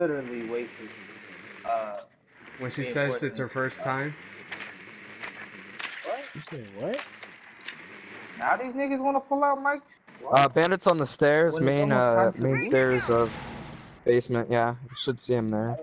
literally wasted. Uh, When she says it's her first time. what? You said what? Now these niggas want to pull out Mike? Uh, bandits on the stairs, When main uh main stairs of basement. Yeah, you should see him there.